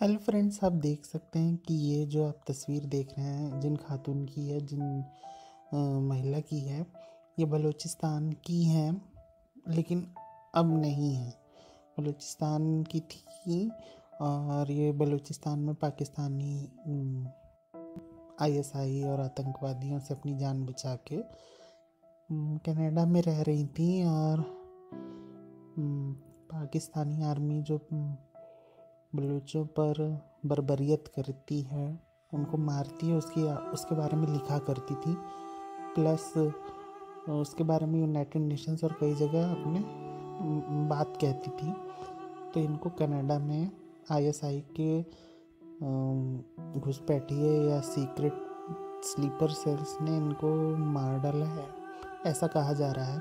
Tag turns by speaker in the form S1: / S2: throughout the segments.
S1: Hello friends आप देख सकते हैं कि ये जो आप तस्वीर देख रहे हैं जिन खातून की है जिन अ, महिला की है ये बलूचिस्तान की है लेकिन अब नहीं है। बलूचिस्तान की थी और ये बलूचिस्तान में पाकिस्तानी आईएसआई और आतंकवादियों से अपनी जान बचा के कनाडा में रह रही थी और पाकिस्तानी आर्मी जो बलूचों पर बर्बरियत करती है। उनको मारती है, उसकी, उसके बारे में लिखा करती थी। प्लस, उसके बारे में यूनाइटेड नेशंस और कई जगह अपने बात कहती थी। तो इनको कनाडा में आईएसआई के घुसपैठिए या सीक्रेट स्लीपर सेल्स ने इनको मार डाला है। ऐसा कहा जा रहा है,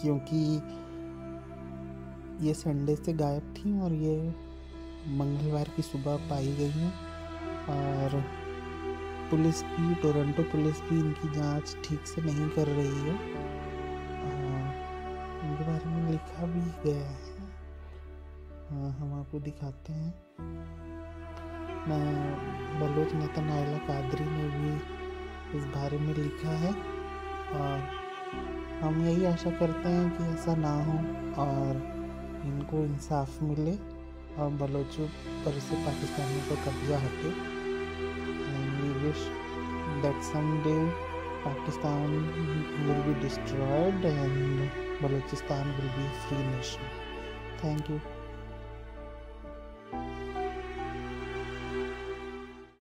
S1: क्योंकि ये संडे से गायब थी और ये मंगलवार की सुबह पाई गई हैं। और पुलिस भी टोरंटो पुलिस भी इनकी जाँच ठीक से नहीं कर रही है। इनके बारे में लिखा भी गया है। हाँ, हम आपको दिखाते हैं। मैं बलोच नेता नायला कादरी ने भी इस बारे में लिखा है। और हम यही आशा करते हैं कि ऐसा ना हो और इनको इंसाफ मिले और बलोचो पर से पाकिस्तानी का कब्जा हटे। That same Pakistan will be destroyed and Balochistan will be free nation thank you